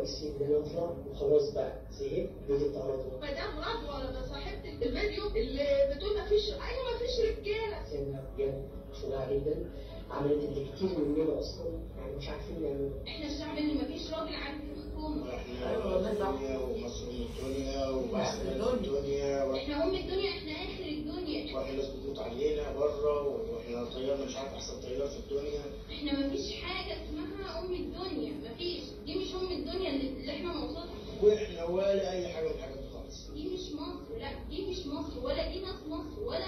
أنا اطلع وخلاص بقى زهقت بيجي التعرض مدام رضوى ده صاحبة الفيديو اللي بتقول مفيش أيوه مفيش رجاله سنة بجد شجاعة جدا عملت اللي كتير مننا أصلا يعني مش عارفين نعمله إحنا الشعب اللي مفيش راجل عارف يحكمه إحنا الدنيا ومصر من الدنيا ومصر من الدنيا إحنا ام الدنيا وإحنا ناس بتموت علينا بره وإحنا طيارنا مش عارف احسن طيار في الدنيا إحنا مفيش حاجة اسمها ام الدنيا مفيش دي مش ام الدنيا اللي اللي إحنا موصلها وإحنا ولا أي حاجة من الحاجات دي خالص. دي مش مصر لا دي مش مصر ولا دي ناس مصر ولا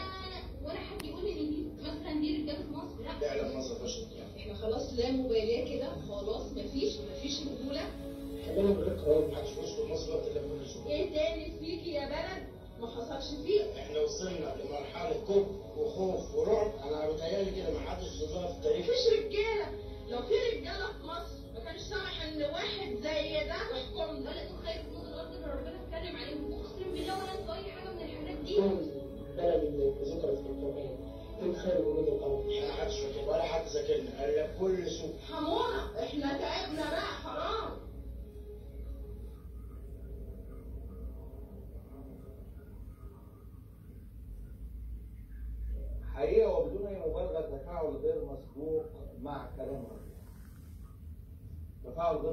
ولا حد يقول إن دي مثلا دي رجالة مصر لا. فعلا مصر فشلت يعني. إحنا خلاص لا مبالاه كده خلاص مفيش مفيش رجوله خلينا نقول لك قرار محدش بيشكر مصر وقت كل شغل إيه تاني فيكي يا بلد؟ ما حصلش فيك. إحنا وصلنا لمرحلة كبر وخوف ورعب. أنا بيتهيألي خير جنود الأرض إحنا محدش فاكر ولا حد ذاكرنا قال لك كل سوء. حمونا إحنا تعبنا بقى. حرام. حقيقة وبدون أي مبالغة تفاعل غير مسبوق مع كلام الرجل تفاعل غير